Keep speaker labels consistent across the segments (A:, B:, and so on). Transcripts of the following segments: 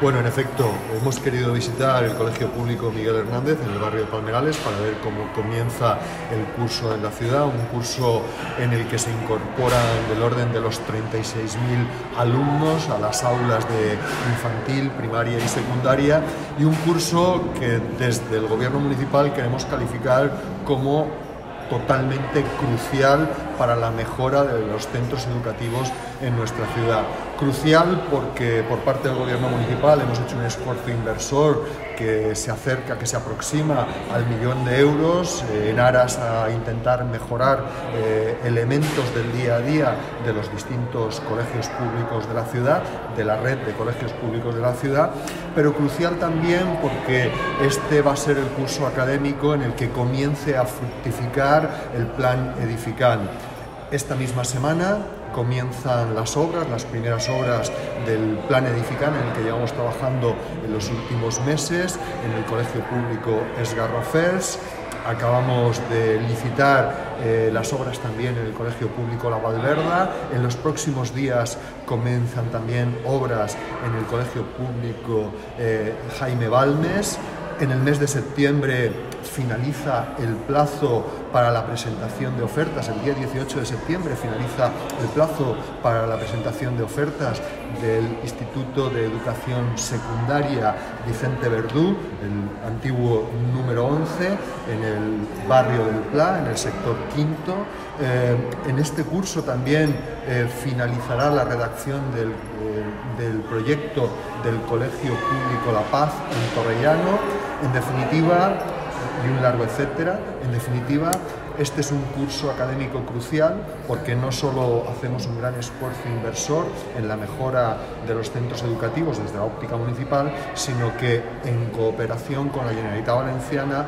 A: Bueno, en efecto, hemos querido visitar el Colegio Público Miguel Hernández en el barrio de Palmerales para ver cómo comienza el curso en la ciudad, un curso en el que se incorporan del orden de los 36.000 alumnos a las aulas de infantil, primaria y secundaria y un curso que desde el gobierno municipal queremos calificar como totalmente crucial para la mejora de los centros educativos en nuestra ciudad. Crucial porque por parte del gobierno municipal hemos hecho un esfuerzo inversor que se acerca, que se aproxima al millón de euros eh, en aras a intentar mejorar eh, elementos del día a día de los distintos colegios públicos de la ciudad, de la red de colegios públicos de la ciudad, pero crucial también porque este va a ser el curso académico en el que comience a fructificar el plan edificante. Esta misma semana comienzan las obras, las primeras obras del plan edificante en el que llevamos trabajando en los últimos meses en el Colegio Público Esgarrofers. Acabamos de licitar eh, las obras también en el Colegio Público La Valverda. En los próximos días comienzan también obras en el Colegio Público eh, Jaime Balmes. En el mes de septiembre finaliza el plazo para la presentación de ofertas, el día 18 de septiembre finaliza el plazo para la presentación de ofertas del Instituto de Educación Secundaria Vicente Verdú, el antiguo número 11, en el barrio del Pla, en el sector quinto. Eh, en este curso también eh, finalizará la redacción del, eh, del proyecto del Colegio Público La Paz en Torrellano. En definitiva, y un largo etcétera. En definitiva, este es un curso académico crucial porque no solo hacemos un gran esfuerzo inversor en la mejora de los centros educativos desde la óptica municipal, sino que en cooperación con la Generalitat Valenciana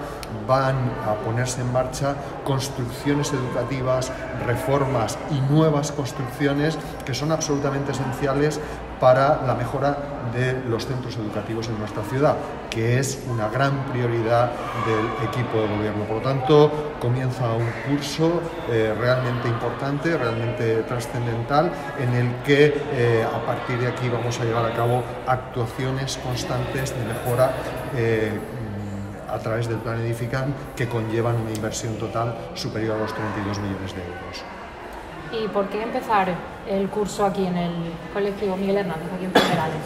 A: van a ponerse en marcha construcciones educativas, reformas y nuevas construcciones que son absolutamente esenciales para la mejora de los centros educativos en nuestra ciudad, que es una gran prioridad del equipo de gobierno. Por lo tanto, comienza un curso eh, realmente importante, realmente trascendental, en el que eh, a partir de aquí vamos a llevar a cabo actuaciones constantes de mejora. Eh, a través del plan edificante que conllevan una inversión total superior a los 32 millones de euros.
B: ¿Y por qué empezar el curso aquí en el Colegio Miguel Hernández, aquí en Federales?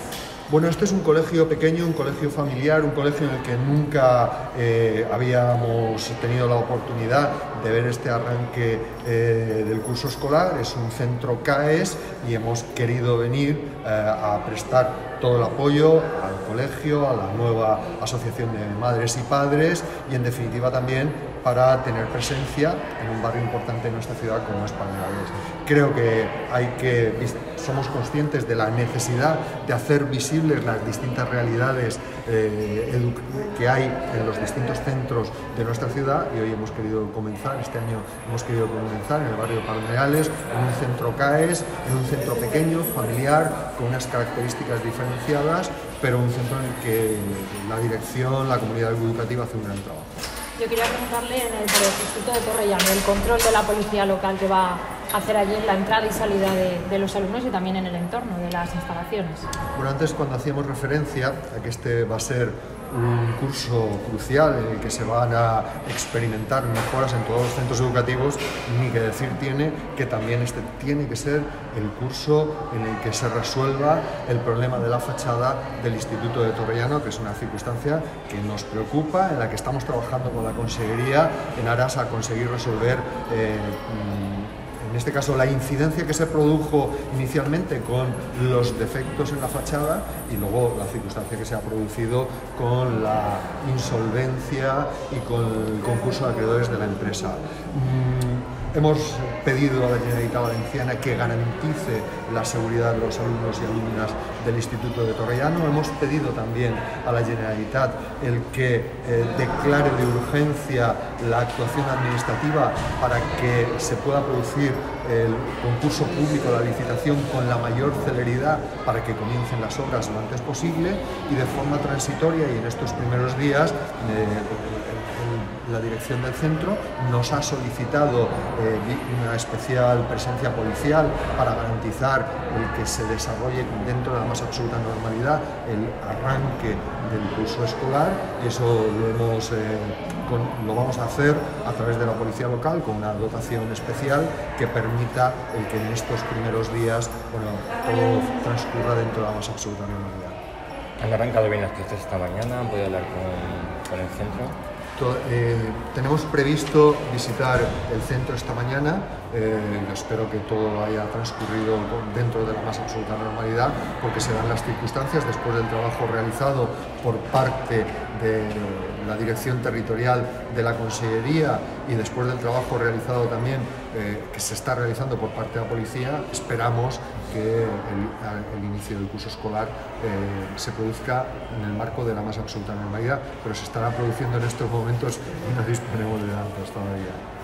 A: Bueno, este es un colegio pequeño, un colegio familiar, un colegio en el que nunca eh, habíamos tenido la oportunidad de ver este arranque eh, del curso escolar. Es un centro CAES y hemos querido venir eh, a prestar todo el apoyo al colegio, a la nueva asociación de madres y padres y en definitiva también para tener presencia en un barrio importante de nuestra ciudad como es Palmerales. Creo que hay que somos conscientes de la necesidad de hacer visibles las distintas realidades eh, que hay en los distintos centros de nuestra ciudad y hoy hemos querido comenzar, este año hemos querido comenzar en el barrio Palmerales, en un centro CAES, en un centro pequeño, familiar, con unas características diferenciadas, pero un centro en el que la dirección, la comunidad educativa hace un gran trabajo.
B: Yo quería preguntarle en el Instituto de Torrellano, el control de la policía local que va hacer allí la entrada y salida de, de, los alumnos y también en el entorno de las instalaciones.
A: Bueno, antes cuando hacíamos referencia a que este va a ser un curso crucial en el que se van a experimentar mejoras en todos los centros educativos, ni que decir tiene que también este tiene que ser el curso en el que se resuelva el problema de la fachada del Instituto de Torrellano, que es una circunstancia que nos preocupa, en la que estamos trabajando con la Consejería en aras a conseguir resolver eh, en este caso la incidencia que se produjo inicialmente con los defectos en la fachada y luego la circunstancia que se ha producido con la insolvencia y con el concurso de acreedores de la empresa. Hemos pedido a la Generalitat Valenciana que garantice la seguridad de los alumnos y alumnas del Instituto de Torrellano. Hemos pedido también a la Generalitat el que eh, declare de urgencia la actuación administrativa para que se pueda producir el concurso público, la licitación con la mayor celeridad para que comiencen las obras lo antes posible y de forma transitoria y en estos primeros días eh, la dirección del centro nos ha solicitado eh, una especial presencia policial para garantizar el que se desarrolle dentro de la más absoluta normalidad el arranque del curso escolar eso lo, hemos, eh, lo vamos a hacer a través de la policía local con una dotación especial que permita el que en estos primeros días bueno, todo transcurra dentro de la más absoluta normalidad.
C: ¿Han arrancado bien las clases esta mañana? ¿Han podido hablar con el centro?
A: Eh, tenemos previsto visitar el centro esta mañana. Eh, espero que todo haya transcurrido dentro de la más absoluta normalidad, porque se dan las circunstancias después del trabajo realizado por parte de la dirección territorial de la Consellería y después del trabajo realizado también eh, que se está realizando por parte de la policía, esperamos que el, inicio del curso escolar se produzca en el marco de la más absoluta normalidad, pero se estará produciendo en estos momentos y no disponemos de datos todavía.